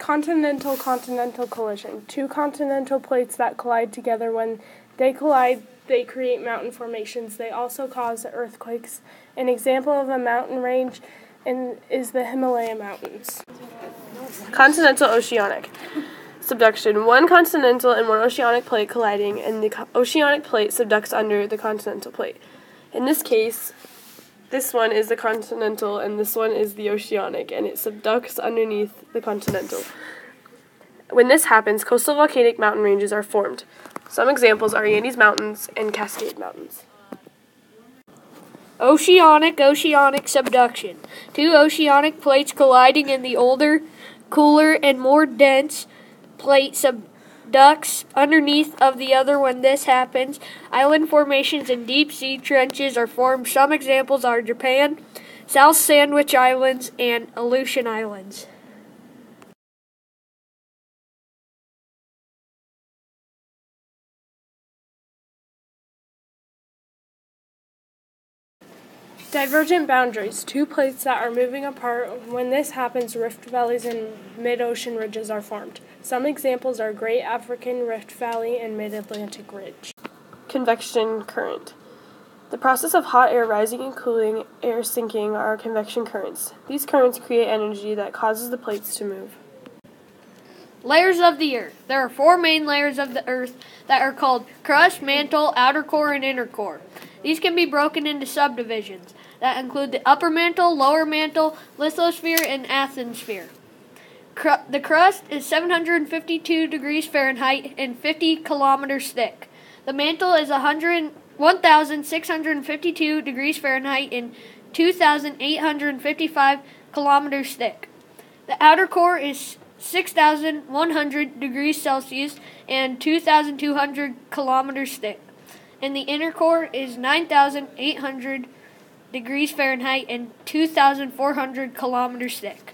Continental continental collision. Two continental plates that collide together. When they collide, they create mountain formations. They also cause earthquakes. An example of a mountain range in, is the Himalaya Mountains. Continental oceanic. Subduction. One continental and one oceanic plate colliding, and the oceanic plate subducts under the continental plate. In this case, this one is the continental and this one is the oceanic, and it subducts underneath the continental. When this happens, coastal volcanic mountain ranges are formed. Some examples are Andes Mountains and Cascade Mountains. Oceanic oceanic subduction. Two oceanic plates colliding in the older, cooler, and more dense plate subducts underneath of the other when this happens. Island formations and deep sea trenches are formed. Some examples are Japan, South Sandwich Islands, and Aleutian Islands. Divergent boundaries. Two plates that are moving apart. When this happens, rift valleys and mid ocean ridges are formed. Some examples are Great African Rift Valley and Mid Atlantic Ridge. Convection current. The process of hot air rising and cooling air sinking are convection currents. These currents create energy that causes the plates to move. Layers of the Earth. There are four main layers of the Earth that are called crust, mantle, outer core, and inner core. These can be broken into subdivisions that include the upper mantle, lower mantle, lithosphere, and asthenosphere. The crust is 752 degrees Fahrenheit and 50 kilometers thick. The mantle is 100, 1,652 degrees Fahrenheit and 2,855 kilometers thick. The outer core is 6,100 degrees Celsius and 2,200 kilometers thick. And the inner core is 9,800 degrees Fahrenheit and 2,400 kilometers thick.